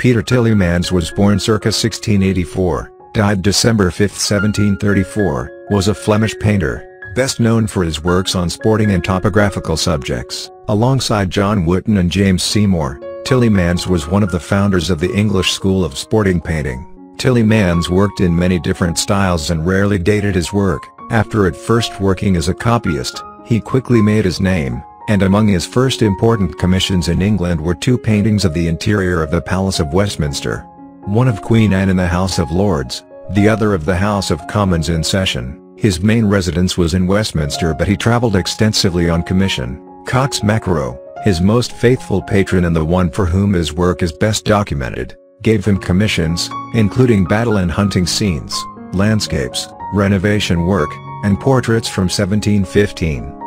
Peter Tillemans was born circa 1684, died December 5, 1734, was a Flemish painter, best known for his works on sporting and topographical subjects. Alongside John Wootton and James Seymour, Tillemans was one of the founders of the English school of sporting painting. Tillemans worked in many different styles and rarely dated his work. After at first working as a copyist, he quickly made his name, and among his first important commissions in England were two paintings of the interior of the Palace of Westminster. One of Queen Anne in the House of Lords, the other of the House of Commons in session. His main residence was in Westminster but he travelled extensively on commission. Cox Macro, his most faithful patron and the one for whom his work is best documented, gave him commissions, including battle and hunting scenes, landscapes, renovation work, and portraits from 1715.